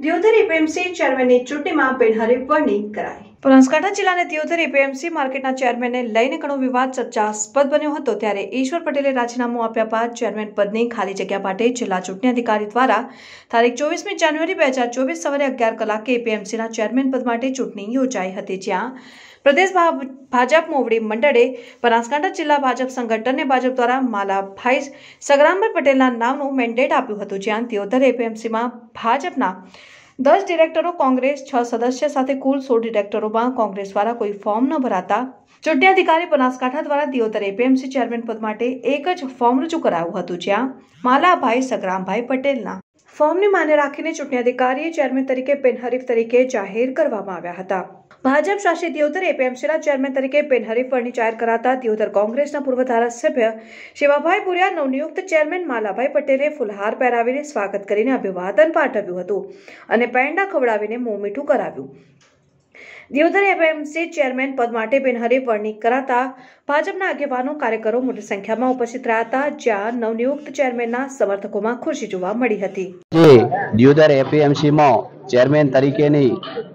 દિયોદર પ્રેમસિંહ ચેરમેનની ચૂંટણીમાં બિનહરીફ વરણી કરાઈ. બનાસકાંઠા જિલ્લાના દિયોદર એપીએમસી માર્કેટના ચેરમેનને લઈને ઘણો વિવાદ ચર્ચાસ્પદ બન્યો હતો ત્યારે ઈશ્વર પટેલે રાજીનામું આપ્યા બાદ ચેરમેન પદની ખાલી જગ્યા માટે જિલ્લા ચૂંટણી અધિકારી દ્વારા તારીખ ચોવીસમી જાન્યુઆરી બે હજાર ચોવીસ સવારે અગિયાર કલાકે એપીએમસીના ચેરમેન પદ માટે ચૂંટણી યોજાઈ હતી, જ્યાં પ્રદેશ ભાજપ મોવડી મંડળે બનાસકાંઠા જિલ્લા ભાજપ સંગઠનને ભાજપ દ્વારા માલાભાઈ સગરામભાઈ પટેલના નામનું મેન્ડેટ આપ્યું હતું, જ્યાં દિયોદર એપીએમસીમાં ભાજપના દસ ડિરેક્ટરો કોંગ્રેસ, છ સદસ્ય સાથે કુલ સોળ ડિરેક્ટરોમાં કોંગ્રેસ દ્વારા કોઈ ફોર્મ ન ભરાતા. ચૂંટણી અધિકારી બનાસકાંઠા દ્વારા દિયોદર એપીએમસી ચેરમેન પદ માટે એક જ ફોર્મ રજૂ કરાયું હતું જ્યાં માલાભાઈ સગરામભાઈ પટેલના ફોર્મને માને રાખીને ચૂંટણી અધિકારીએ ચેરમેન તરીકે બિનહરીફ તરીકે જાહેર કરવામાં આવ્યા હતા. ભાજપ શાસિત દિયોદર એપીએમસીના ચેરમેન તરીકે બિનહરીફ વરણી જાહેર કરાતા દિયોદર કોંગ્રેસના પૂર્વ ધારાસભ્ય શિવાભાઈ પુરિયા નવનિયુક્ત ચેરમેન માલાભાઈ પટેલે ફુલહાર પહેરાવીને સ્વાગત કરીને અભિવાદન પાઠવ્યું હતું અને પેંડા ખવડાવીને મોં મીઠું કરાવ્યું. દિયોદર એપીએમસી ચેરમેન પદ માટે બિનહરીફ વરણી કરાતા ભાજપના આગેવાનો કાર્યકરો મોટી સંખ્યામાં ઉપસ્થિત રહ્યા હતા, જ્યાં નવનિયુક્ત ચેરમેનના સમર્થકોમાં ખુશી જોવા મળી હતી. દિયોદર એપીએમસીમાં ચેરમેન તરીકેની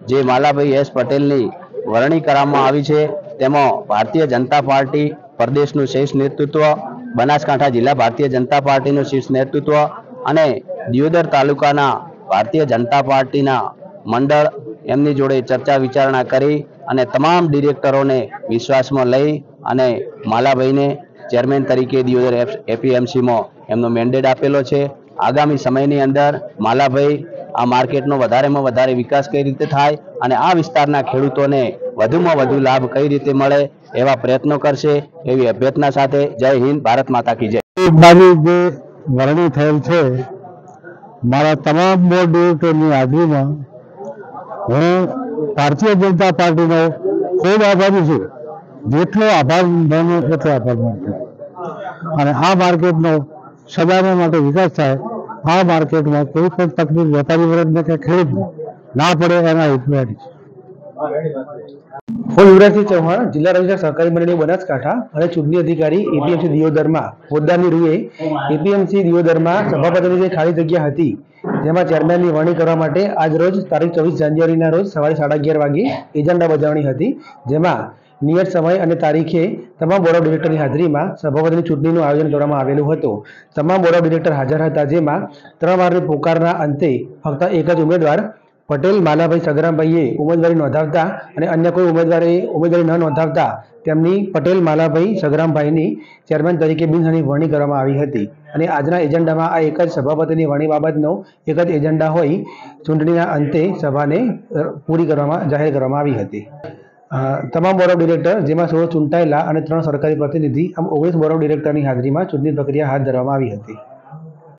જે માલાભાઈ એસ પટેલની વરણી કરવામાં આવી છે, તેમાં ભારતીય જનતા પાર્ટી પ્રદેશનું શીર્ષ નેતૃત્વ, બનાસકાંઠા જિલ્લા ભારતીય જનતા પાર્ટીનું શીર્ષ નેતૃત્વ અને દિયોદર તાલુકાના ભારતીય જનતા પાર્ટીના મંડળ એમની જોડે ચર્ચા વિચારણા કરી અને તમામ ડિરેક્ટરોને વિશ્વાસમાં લઈ અને માલાભાઈને ચેરમેન તરીકે દિયોદર એપીએમસીમાં એમનો મેન્ડેટ આપેલો છે. આગામી સમયની અંદર માલાભાઈ આ માર્કેટનો વધારેમાં વધારે વિકાસ કઈ રીતે થાય અને આ વિસ્તારના ખેડૂતોને વધુમાં વધુ લાભ કઈ રીતે મળે એવા પ્રયત્નો કરશે એવી અભ્યર્થના સાથે જય હિન્દ, ભારત માતા કી જય. મારી જે વરણી થયેલ છે, મારા તમામ બોર્ડ ડિરેક્ટરની હાજરીમાં હું ભારતીય જનતા પાર્ટીનો ખૂબ આભારી છું. જેટલો આભાર માનું એટલો આભાર માનું અને આ માર્કેટનો સદાને માટે વિકાસ થાય, આ માર્કેટમાં કોઈ પણ તકલીફ વેપારી વર્ગને કે ખેડૂતને ના પડે એના હિતમાં હું યુવરાજસિંહ ચૌહાણ, જિલ્લા રાજ્ય સહકારી મંડળી બનાસકાંઠા અને ચૂંટણી અધિકારી એપીએમસી દિયોદરમાં. હોદ્દાની રૂએ એપીએમસી દિયોદરમાં સભાપતિની જે ખાલી જગ્યા હતી જેમાં ચેરમેનની વરણી કરવા માટે આજ રોજ તારીખ ચોવીસ જાન્યુઆરીના રોજ સવારે સાડા અગિયાર વાગે એજન્ડા બજાવણી હતી. જેમાં નિયત સમય અને તારીખે તમામ બોર્ડ ઓફ ડિરેક્ટરની હાજરીમાં સભાપતિની ચૂંટણીનું આયોજન કરવામાં આવેલું હતું. તમામ બોર્ડ ઓફ ડિરેક્ટર હાજર હતા, જેમાં ત્રણ વારની પોકારના અંતે ફક્ત એક જ ઉમેદવાર પટેલ માલાભાઈ સગરામભાઈએ ઉમેદવારી નોંધાવતા અને અન્ય કોઈ ઉમેદવારે ઉમેદવારી ન નોંધાવતા તેમની પટેલ માલાભાઈ સગરામભાઈની ચેરમેન તરીકે બિનહની વરણી કરવામાં આવી હતી. અને આજના એજન્ડામાં આ એક જ સભાપતિની વરણી બાબતનો એક જ એજન્ડા હોય, ચૂંટણીના અંતે સભાને પૂરી કરવામાં, જાહેર કરવામાં આવી હતી. તમામ બોર્ડ ઓફ ડિરેક્ટર, જેમાં સોળ ચૂંટાયેલા અને ત્રણ સરકારી પ્રતિનિધિ, આમ ઓગણીસ બોર્ડ ઓફ ડિરેક્ટરની હાજરીમાં ચૂંટણી પ્રક્રિયા હાથ ધરવામાં આવી હતી.